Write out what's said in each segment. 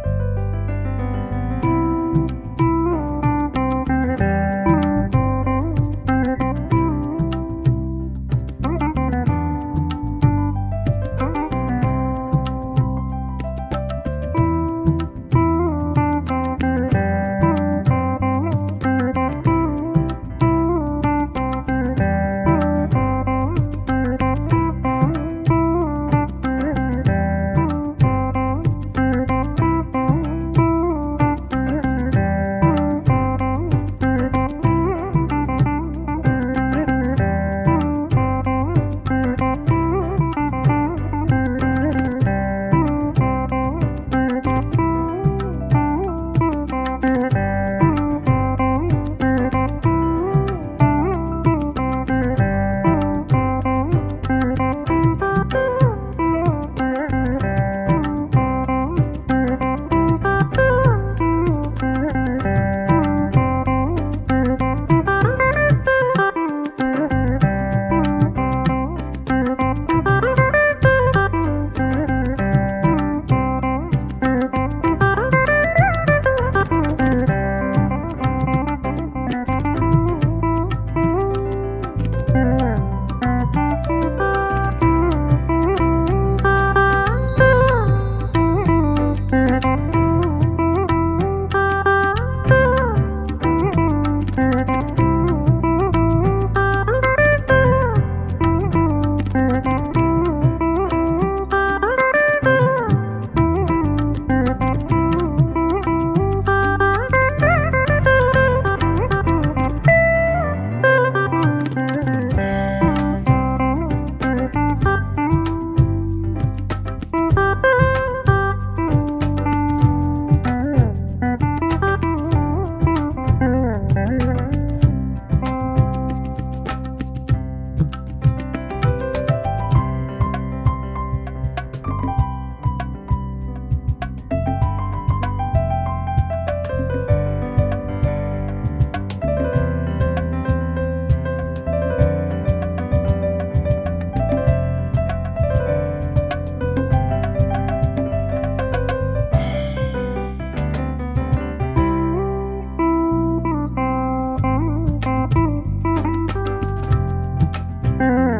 Mm-hmm.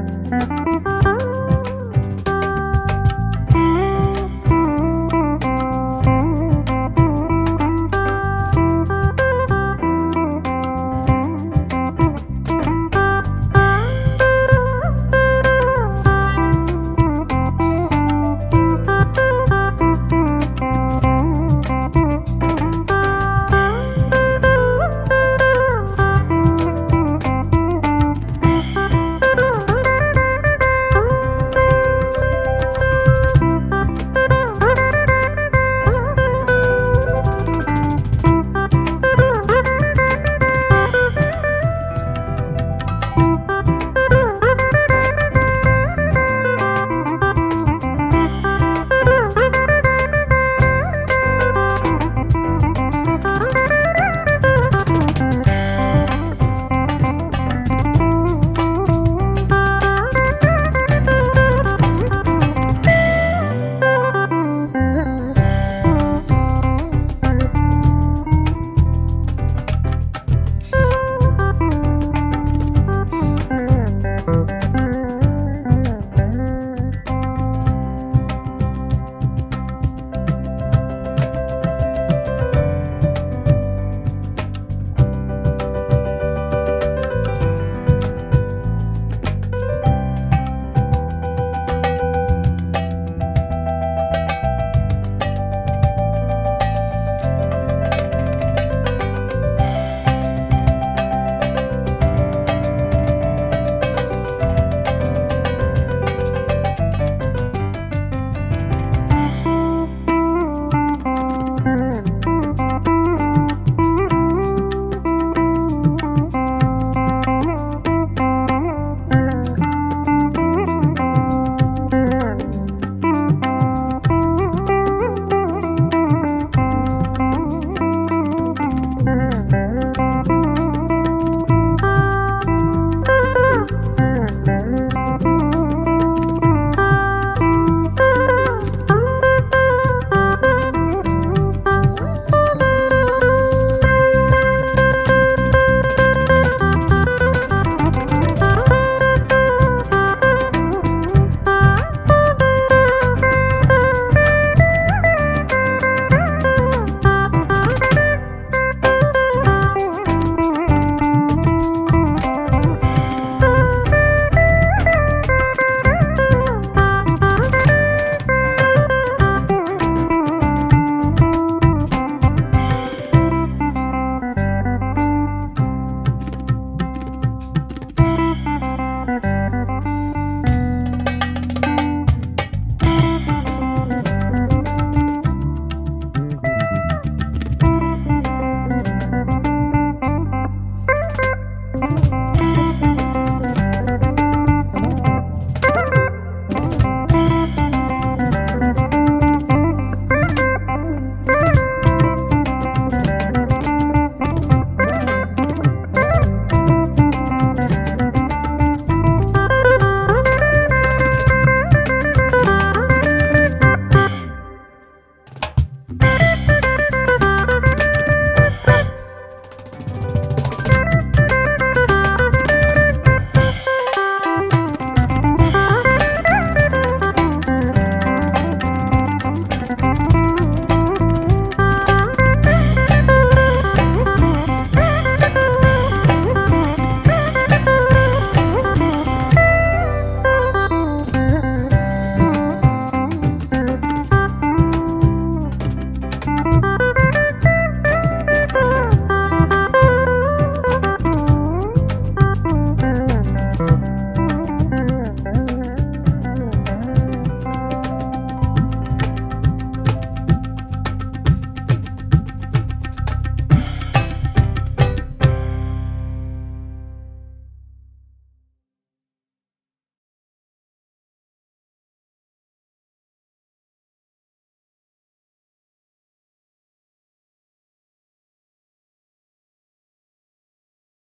Música